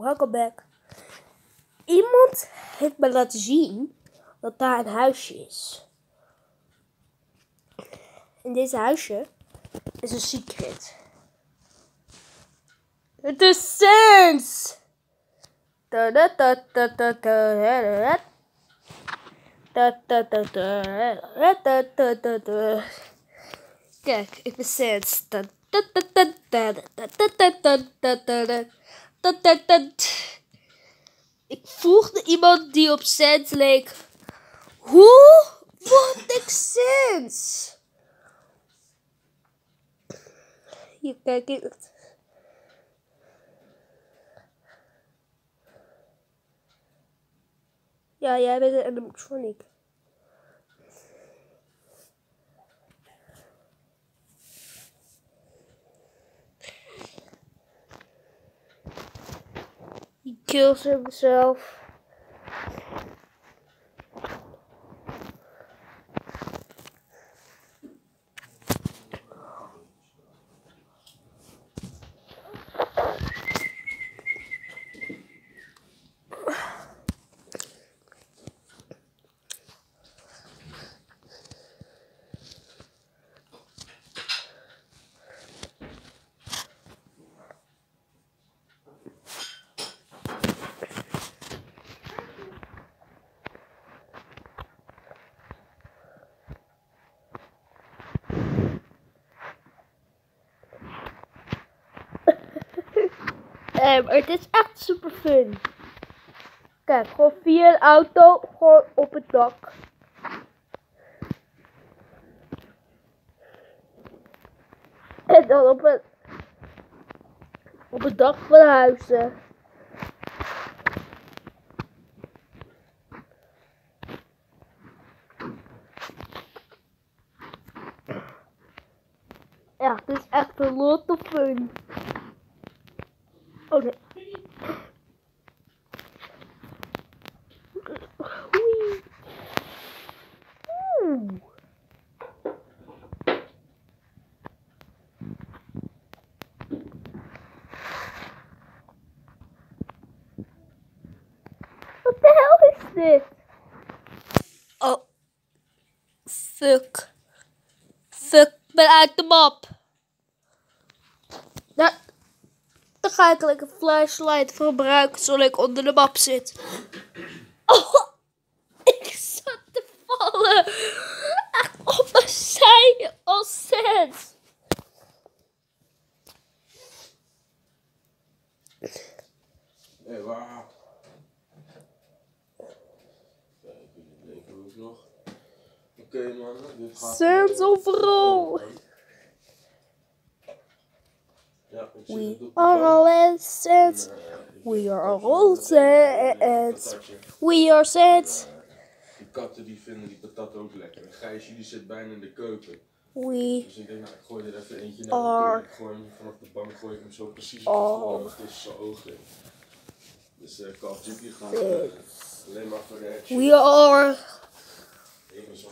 welcome back. Iemand heeft me laten zien dat daar een huisje is. In deze huisje is een secret. Het is Sans! Kijk, ik ben Sans. Ik vroeg iemand die op Sans leek. Hoe word ik Sans? Hier kijk. Ja, jij bent een animatronic. Kills himself. Um, het is echt super fun. Kijk, gewoon via een auto, gewoon op het dak. En dan op het, op het dak van huizen. Ja, het is echt een lot of fun. Oh nee. Oei. Oeh. Wat de hel is dit? Oh. Fuck. Fuck, ik ben uit de map. Dat... Dan ga ik lekker een flashlight gebruiken zodat ik onder de map zit. Oh, ik zat te vallen. Echt op mijn zij als zet. Hé, waar? Kijk, ik nog. Oké, man. Dit gaat. Sans overal. Ja, ik zit We are all Sans. We are all Sans. We are Sans. Die katten die vinden die patat ook lekker. En Gijsje die zit bijna in de keuken. We Dus ik denk, nou, ik gooi er even eentje naar toe. Ik gooi hem vanaf de bank, gooi ik hem zo precies op de tussen zijn ogen. Dus uh, Call of Duty gaat uh, alleen maar voor de action. we are Ik ben zo'n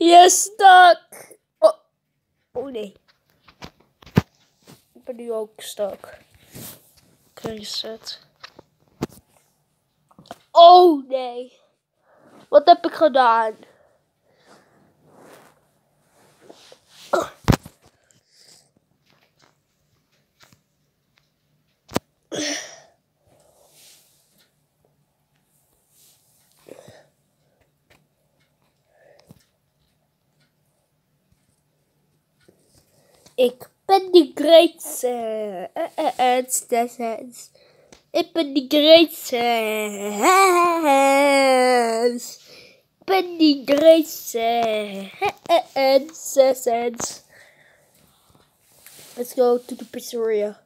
You're stuck. Oh, oh nee. er nu ook stuk. Reset. Oh nee. Wat heb ik gedaan? Ik ben greatste. Eh, eh, eh, Ik ben die greatste. Ik ben die greatste. Let's go to the pizzeria.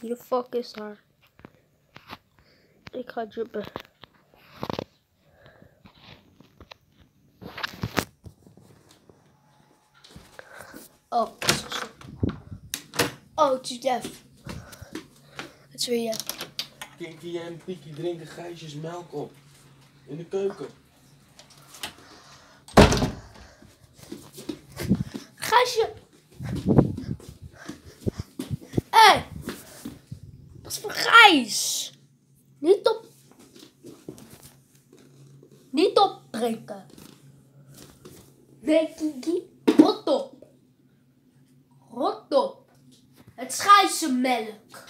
Wie de fuck is? Ik ga. Oh, oh, het is Jeff. Het is weer Jeff. Kinky en Piekie drinken Gijsjes melk op. In de keuken. Gijsje! Hé! Hey. Wat is voor Gijs? Niet op... Niet opdrinken. Nee, Kiki. Het is melk.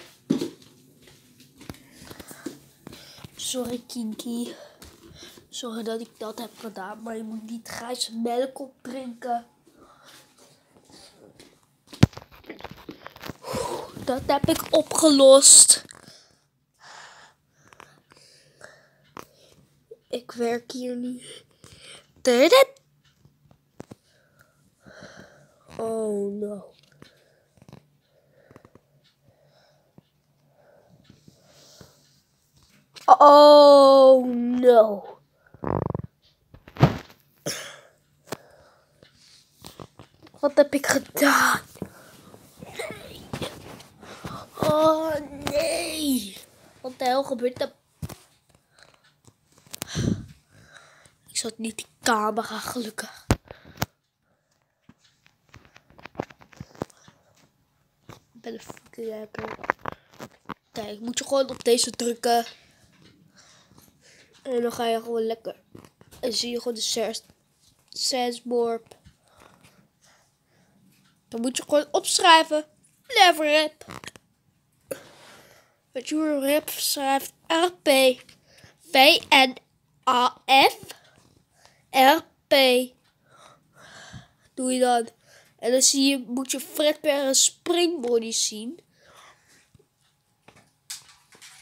Sorry, Kinky. Sorry dat ik dat heb gedaan, maar je moet niet grijze melk opdrinken. Dat heb ik opgelost. Ik werk hier nu. Oh no. Oh no. Wat heb ik gedaan? Nee. Oh nee. Wat de hel gebeurt er? Ik zat niet de camera, gelukkig. Ik ben een fucking rapper. Kijk, moet je gewoon op deze drukken. En dan ga je gewoon lekker. En zie je gewoon de Sandsborp. Dan moet je gewoon opschrijven. Never rap. Wat je rap schrijft. RP. V-N-A-F. RP. Doe je dan. En dan zie je, moet je Fred per springbody zien.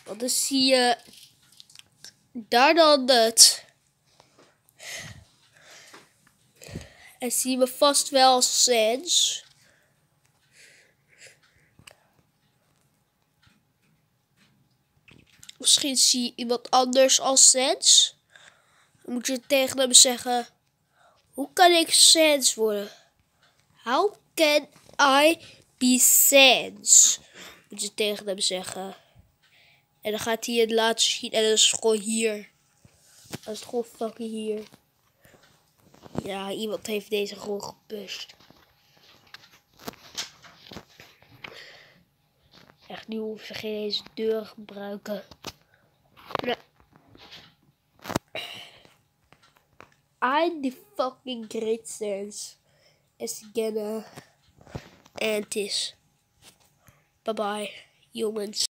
Want dan zie je daar dan het. En zien we vast wel Sans. Misschien zie je iemand anders als Sans. Dan moet je tegen hem zeggen: Hoe kan ik Sans worden? How can I be Sans? Moet je tegen hem zeggen. En dan gaat hij het laten zien. En dat is gewoon hier. Dat is gewoon fucking hier. Ja, iemand heeft deze gewoon gepusht. Echt, nu hoef je geen deze deur gebruiken. I'm the fucking great sense. Is gonna. And this. Bye bye, humans.